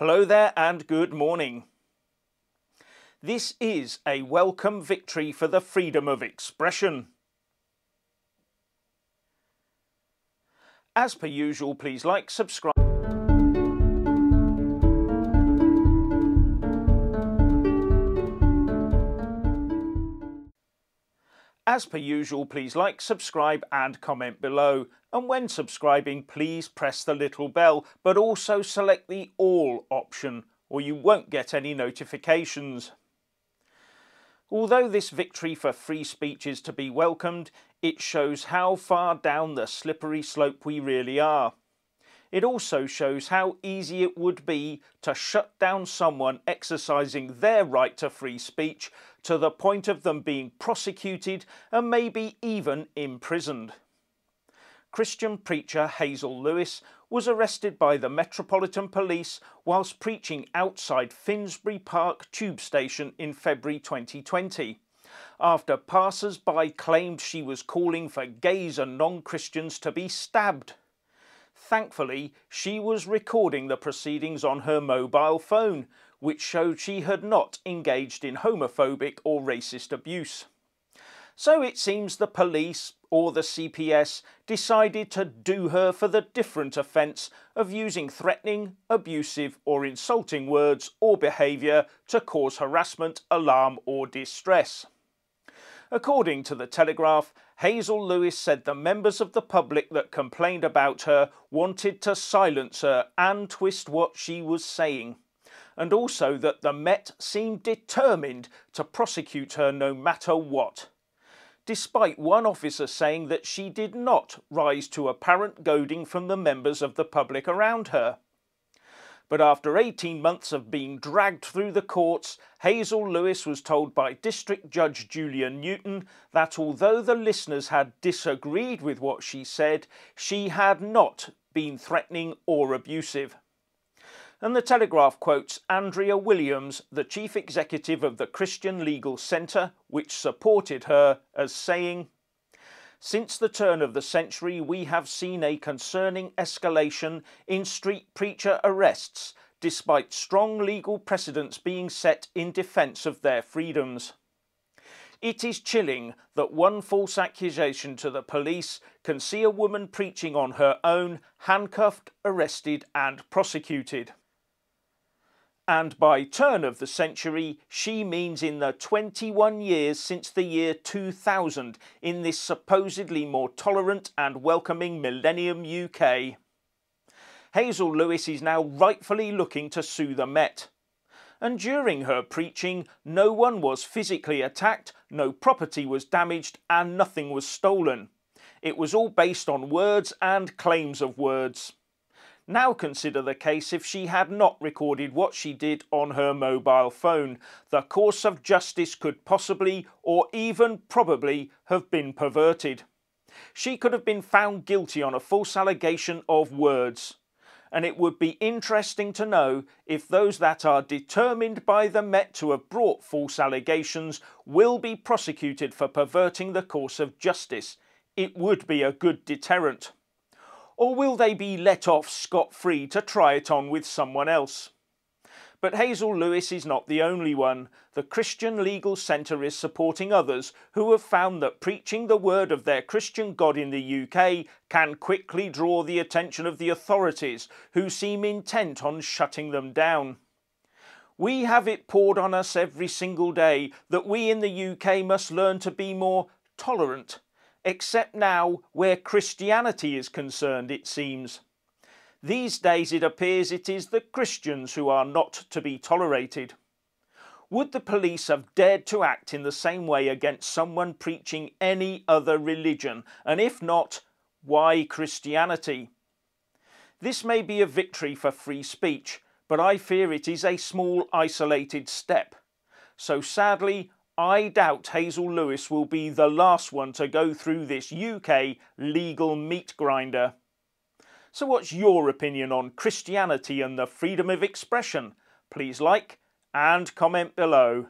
Hello there and good morning. This is a welcome victory for the freedom of expression. As per usual, please like, subscribe. As per usual, please like, subscribe and comment below. And when subscribing, please press the little bell, but also select the all option or you won't get any notifications. Although this victory for free speech is to be welcomed, it shows how far down the slippery slope we really are. It also shows how easy it would be to shut down someone exercising their right to free speech to the point of them being prosecuted and maybe even imprisoned. Christian preacher Hazel Lewis was arrested by the Metropolitan Police whilst preaching outside Finsbury Park tube station in February 2020 after passers by claimed she was calling for gays and non Christians to be stabbed. Thankfully, she was recording the proceedings on her mobile phone, which showed she had not engaged in homophobic or racist abuse. So it seems the police or the CPS decided to do her for the different offence of using threatening, abusive, or insulting words or behaviour to cause harassment, alarm, or distress. According to the Telegraph, Hazel Lewis said the members of the public that complained about her wanted to silence her and twist what she was saying, and also that the Met seemed determined to prosecute her no matter what. Despite one officer saying that she did not rise to apparent goading from the members of the public around her. But after 18 months of being dragged through the courts, Hazel Lewis was told by District Judge Julian Newton that although the listeners had disagreed with what she said, she had not been threatening or abusive. And the Telegraph quotes Andrea Williams, the chief executive of the Christian Legal Centre, which supported her, as saying, since the turn of the century, we have seen a concerning escalation in street preacher arrests, despite strong legal precedents being set in defence of their freedoms. It is chilling that one false accusation to the police can see a woman preaching on her own handcuffed, arrested, and prosecuted and by turn of the century she means in the 21 years since the year 2000 in this supposedly more tolerant and welcoming Millennium UK. Hazel Lewis is now rightfully looking to sue the Met. And during her preaching, no one was physically attacked, no property was damaged, and nothing was stolen. It was all based on words and claims of words. Now consider the case if she had not recorded what she did on her mobile phone. The course of justice could possibly, or even probably, have been perverted. She could have been found guilty on a false allegation of words. And it would be interesting to know if those that are determined by the Met to have brought false allegations will be prosecuted for perverting the course of justice. It would be a good deterrent or will they be let off scot free to try it on with someone else? But Hazel Lewis is not the only one. The Christian Legal Centre is supporting others who have found that preaching the word of their Christian God in the UK can quickly draw the attention of the authorities who seem intent on shutting them down. We have it poured on us every single day that we in the UK must learn to be more tolerant, except now where Christianity is concerned, it seems. These days it appears it is the Christians who are not to be tolerated. Would the police have dared to act in the same way against someone preaching any other religion? And if not, why Christianity? This may be a victory for free speech, but I fear it is a small isolated step. So sadly, I doubt Hazel Lewis will be the last one to go through this UK legal meat grinder. So, what's your opinion on Christianity and the freedom of expression? Please like and comment below.